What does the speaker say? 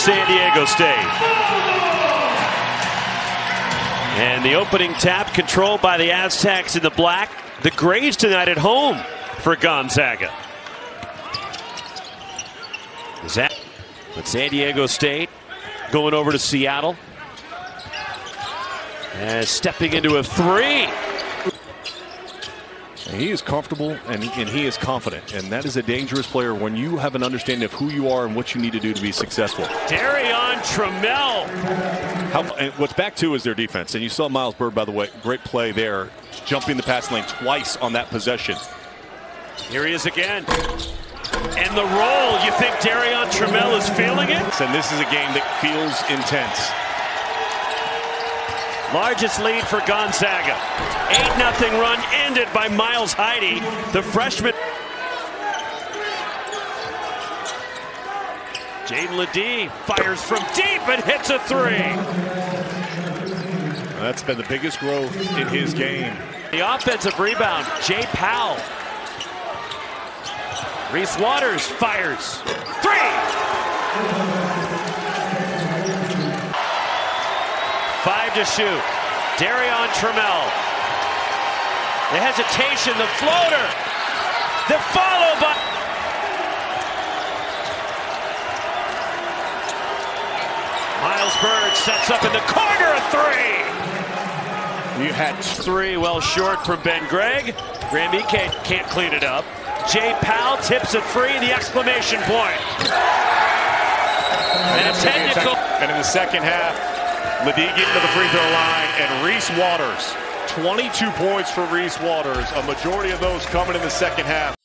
San Diego State. And the opening tap controlled by the Aztecs in the black. The Grays tonight at home for Gonzaga. Zach, but San Diego State going over to Seattle. And stepping into a three. He is comfortable and, and he is confident, and that is a dangerous player when you have an understanding of who you are and what you need to do to be successful. Darrion Trammell. How, what's back to is their defense, and you saw Miles Byrd, by the way, great play there, jumping the pass lane twice on that possession. Here he is again. And the roll, you think Darrion Trammell is feeling it? And this is a game that feels intense. Largest lead for Gonzaga. 8-0 run ended by Miles Heide, the freshman. Jaedon LeDee fires from deep and hits a three. That's been the biggest growth in his game. The offensive rebound, Jay Pal. Reese Waters fires. Three! Five to shoot. Darrion Trammell. The hesitation, the floater. The follow by. Miles Byrd sets up in the corner, a three. You had three, well short from Ben Gregg. Graham Ike can't clean it up. Jay Pal tips it free, the exclamation point. And a technical. And in the second half, LeDee getting to the free throw line, and Reese Waters, 22 points for Reese Waters, a majority of those coming in the second half.